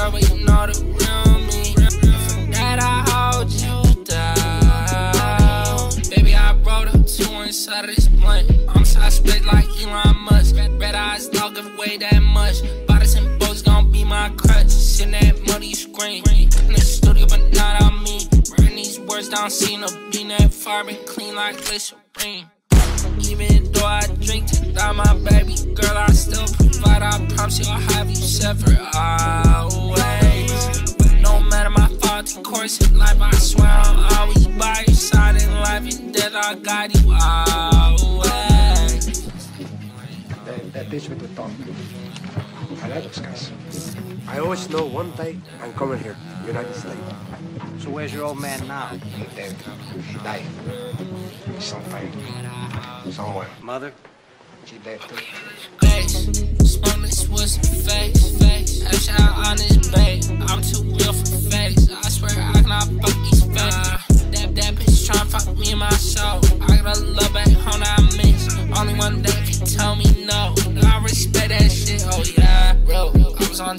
Girl, but you know the real me. From that I hold you down. Baby, I brought up two inside of this blunt. I'm suspect like Elon Musk. Red eyes don't give away that much. Bodies and boats gon' be my crutch. Send that money screen in the studio, but not on me. Writing these words down, seeing a bean that fire been clean like glycerine. Even though I drink to die, my baby girl, I still provide. I promise you, I'll have you separate always. Course in life, I swear I'm always by your side in life and death. I got you always. That, that bitch with the thumb. I like those guys. I always know one day I'm coming here, United States. So where's your old man now? He dead. He died. He's on. Somewhere. Mother? She dead too. face. Smoke this was face, face.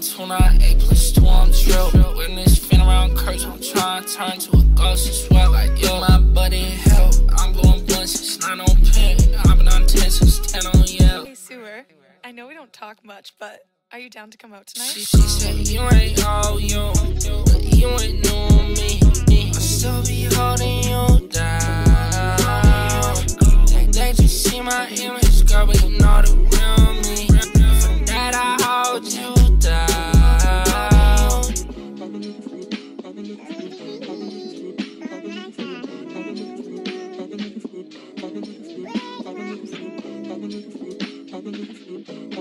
Tuna, eight plus two on drill. When this fin around curves, I'm trying to turn to a ghost as well. Like yo, my buddy help. I'm going blunt since nine on pin. I've been on ten since ten on yell. Hey, Sewer. I know we don't talk much, but are you down to come out tonight? She, she said you ain't all you, but you ain't new me. I still be holding you down. They, they just see my image, girl, but you know the real Mm-hmm.